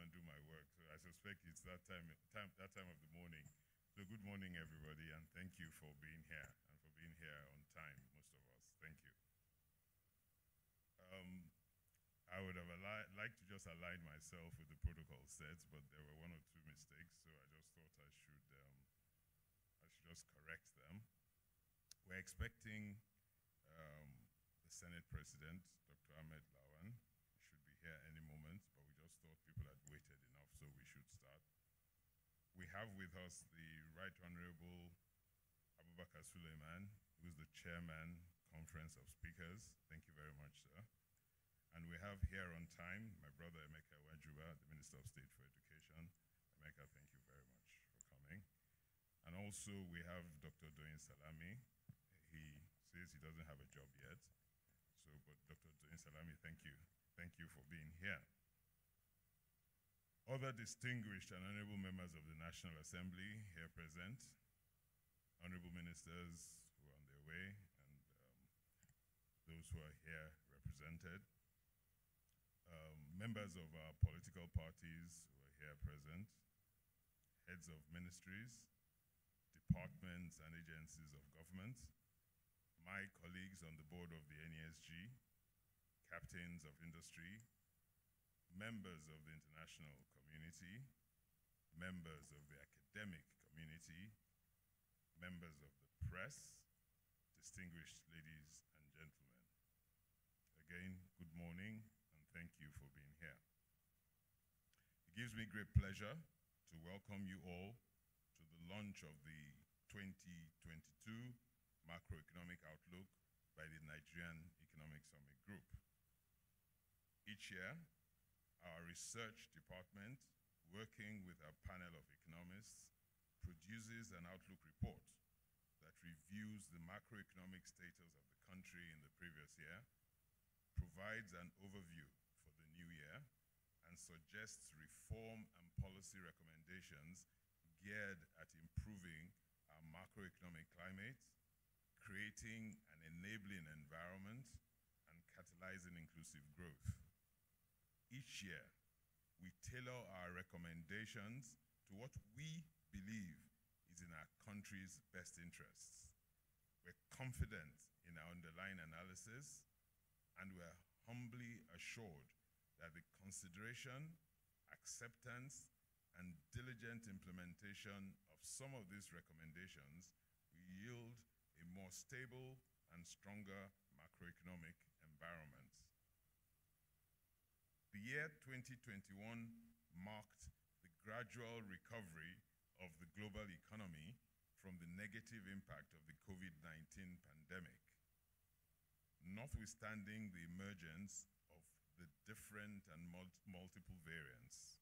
and do my work. So I suspect it's that time, time that time of the morning. So good morning, everybody, and thank you for being here and for being here on time, most of us. Thank you. Um, I would have liked to just align myself with the protocol sets, but there were one or two mistakes, so I just thought I should um, I should just correct them. We're expecting um, the Senate President, Dr. Ahmed Lawan, should be here any moment, but we just thought people had waited enough, so we should start. We have with us the Right Honorable Abubakar Suleiman, who is the Chairman, Conference of Speakers. Thank you very much, sir. And we have here on time my brother Emeka Nwajiuba, the Minister of State for Education. Emeka, thank you very much for coming. And also we have Dr. Doyin Salami. He says he doesn't have a job yet. So, but Dr. Doyin Salami, thank you. Thank you for being here. Other distinguished and honorable members of the National Assembly here present, honorable ministers who are on their way, and um, those who are here represented, um, members of our political parties who are here present, heads of ministries, departments and agencies of government, my colleagues on the board of the NESG, captains of industry, members of the international community, members of the academic community, members of the press, distinguished ladies and gentlemen. Again, good morning and thank you for being here. It gives me great pleasure to welcome you all to the launch of the 2022 Macroeconomic Outlook by the Nigerian Economic Summit Group. Each year, our research department, working with our panel of economists, produces an outlook report that reviews the macroeconomic status of the country in the previous year, provides an overview for the new year and suggests reform and policy recommendations geared at improving our macroeconomic climate, creating an enabling environment, and catalyzing inclusive growth. Each year, we tailor our recommendations to what we believe is in our country's best interests. We're confident in our underlying analysis, and we're humbly assured that the consideration, acceptance, and diligent implementation of some of these recommendations will yield a more stable and stronger macroeconomic environment. The year 2021 marked the gradual recovery of the global economy from the negative impact of the COVID-19 pandemic. Notwithstanding the emergence of the different and mul multiple variants.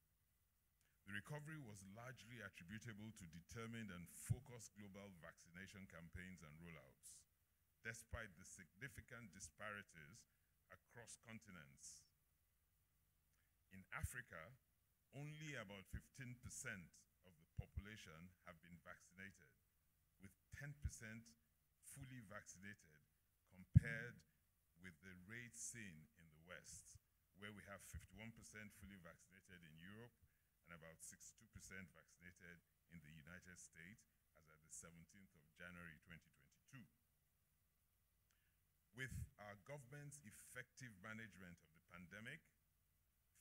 The recovery was largely attributable to determined and focused global vaccination campaigns and rollouts, despite the significant disparities across continents. In Africa, only about 15% of the population have been vaccinated, with 10% fully vaccinated compared with the rate seen in the West where we have 51% fully vaccinated in Europe and about 62% vaccinated in the United States as at the 17th of January 2022. With our government's effective management of the pandemic,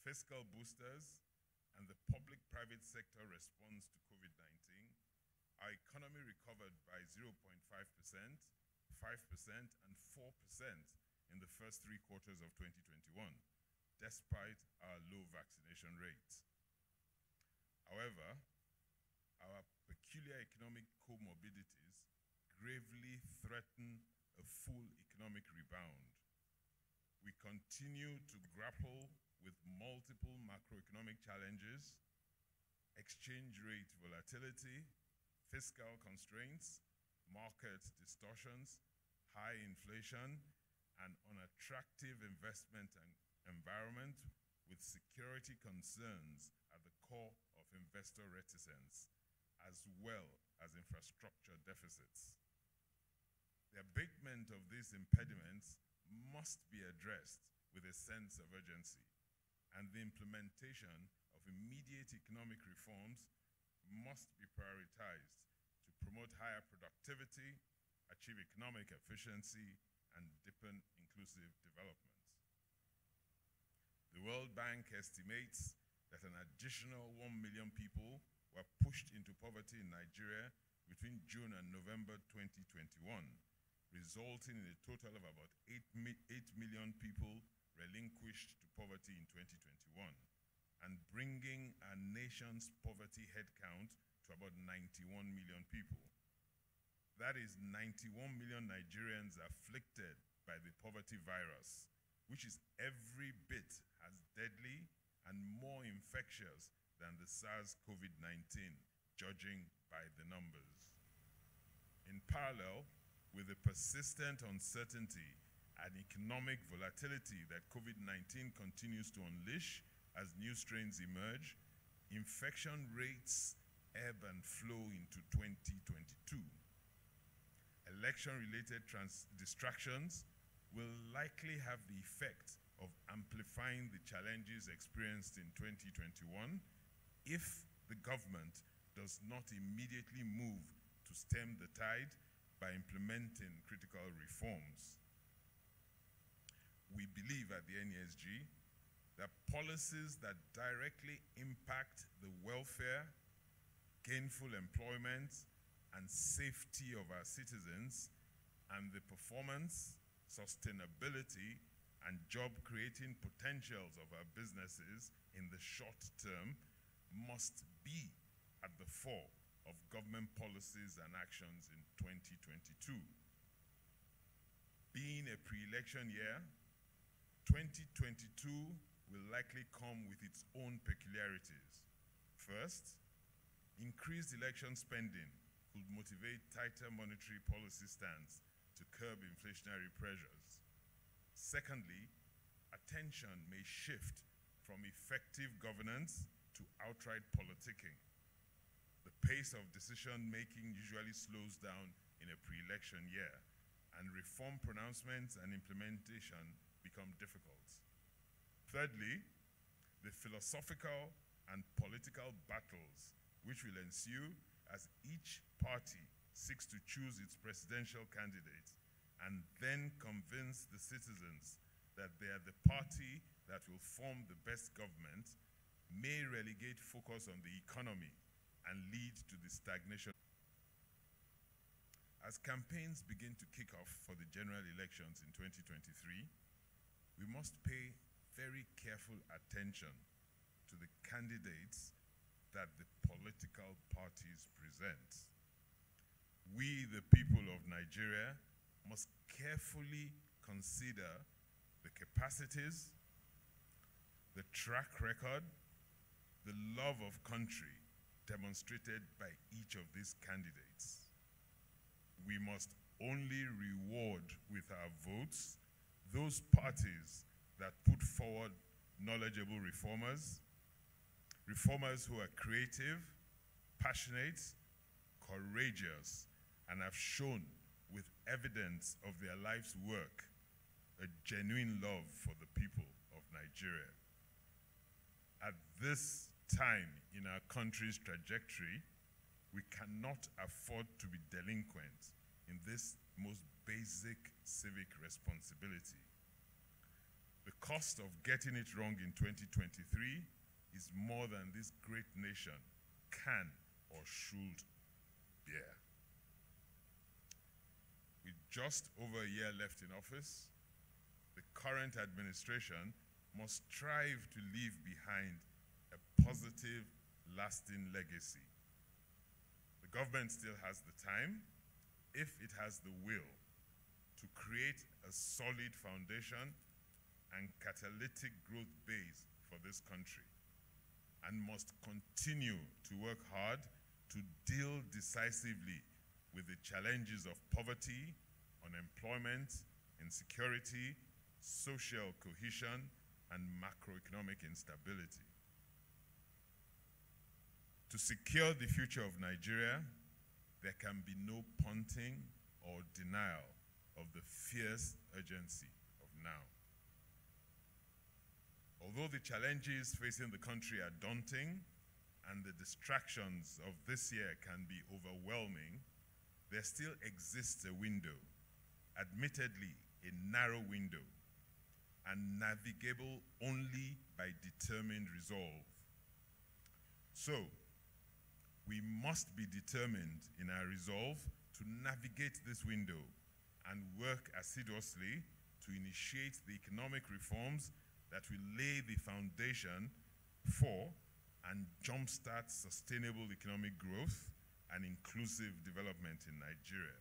fiscal boosters, and the public-private sector response to COVID-19, our economy recovered by 0.5%, 5%, and 4% in the first three quarters of 2021 despite our low vaccination rates. However, our peculiar economic comorbidities gravely threaten a full economic rebound. We continue to grapple with multiple macroeconomic challenges, exchange rate volatility, fiscal constraints, market distortions, high inflation, and unattractive investment environment with security concerns at the core of investor reticence, as well as infrastructure deficits. The abatement of these impediments must be addressed with a sense of urgency and the implementation of immediate economic reforms must be prioritized to promote higher productivity, achieve economic efficiency, and deepen inclusive development. The World Bank estimates that an additional 1 million people were pushed into poverty in Nigeria between June and November 2021, resulting in a total of about 8, mi 8 million people relinquished to poverty in 2021 and bringing our nation's poverty headcount to about 91 million people. That is 91 million Nigerians afflicted by the poverty virus, which is every bit as deadly and more infectious than the SARS COVID 19, judging by the numbers. In parallel with the persistent uncertainty and economic volatility that COVID 19 continues to unleash as new strains emerge, infection rates ebb and flow into 2022. Election related distractions will likely have the effect of amplifying the challenges experienced in 2021 if the government does not immediately move to stem the tide by implementing critical reforms. We believe at the NESG that policies that directly impact the welfare, gainful employment, and safety of our citizens and the performance, sustainability, and job creating potentials of our businesses in the short term must be at the fore of government policies and actions in 2022. Being a pre election year, 2022 will likely come with its own peculiarities. First, increased election spending could motivate tighter monetary policy stance to curb inflationary pressures. Secondly, attention may shift from effective governance to outright politicking. The pace of decision making usually slows down in a pre election year, and reform pronouncements and implementation become difficult. Thirdly, the philosophical and political battles which will ensue as each party seeks to choose its presidential candidate and then convince the citizens that they are the party that will form the best government may relegate focus on the economy and lead to the stagnation. As campaigns begin to kick off for the general elections in 2023, we must pay very careful attention to the candidates that the political parties present. We, the people of Nigeria, must carefully consider the capacities, the track record, the love of country demonstrated by each of these candidates. We must only reward with our votes those parties that put forward knowledgeable reformers, reformers who are creative, passionate, courageous, and have shown with evidence of their life's work a genuine love for the people of Nigeria. At this time in our country's trajectory, we cannot afford to be delinquent in this most basic civic responsibility. The cost of getting it wrong in 2023 is more than this great nation can or should bear. With just over a year left in office, the current administration must strive to leave behind a positive, lasting legacy. The government still has the time, if it has the will, to create a solid foundation and catalytic growth base for this country and must continue to work hard to deal decisively with the challenges of poverty, unemployment, insecurity, social cohesion, and macroeconomic instability. To secure the future of Nigeria, there can be no punting or denial of the fierce urgency of now. Although the challenges facing the country are daunting and the distractions of this year can be overwhelming, there still exists a window, admittedly a narrow window, and navigable only by determined resolve. So, we must be determined in our resolve to navigate this window and work assiduously to initiate the economic reforms that will lay the foundation for and jumpstart sustainable economic growth and inclusive development in Nigeria,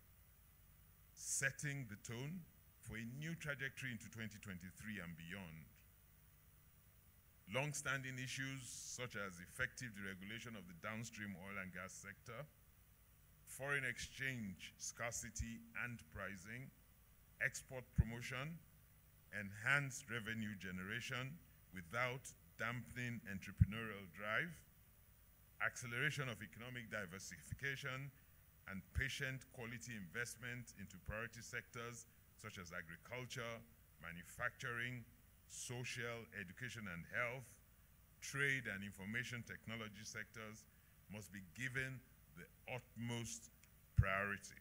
setting the tone for a new trajectory into 2023 and beyond. Long-standing issues such as effective deregulation of the downstream oil and gas sector, foreign exchange scarcity and pricing, export promotion, enhanced revenue generation without dampening entrepreneurial drive, acceleration of economic diversification, and patient quality investment into priority sectors such as agriculture, manufacturing, social, education and health, trade and information technology sectors must be given the utmost priority.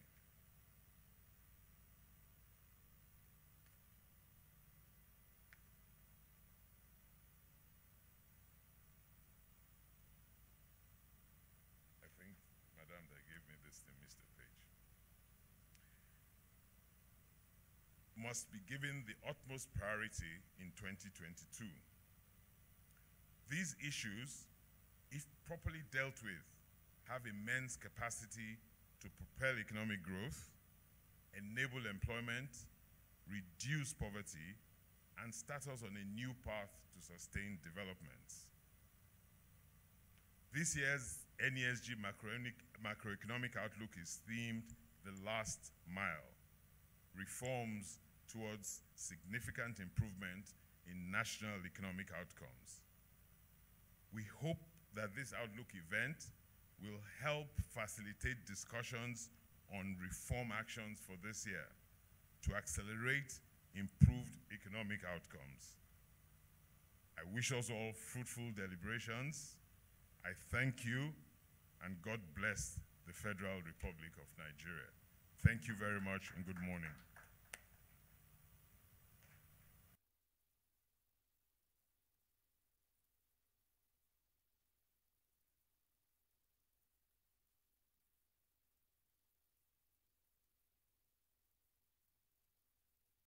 I think, Madam, that gave me this thing, Mr. Page. Must be given the utmost priority in 2022. These issues, if properly dealt with, have immense capacity to propel economic growth, enable employment, reduce poverty, and start us on a new path to sustained development. This year's NESG macroeconomic, macroeconomic outlook is themed The Last Mile Reforms towards significant improvement in national economic outcomes. We hope that this outlook event will help facilitate discussions on reform actions for this year to accelerate improved economic outcomes. I wish us all fruitful deliberations. I thank you and God bless the Federal Republic of Nigeria. Thank you very much and good morning.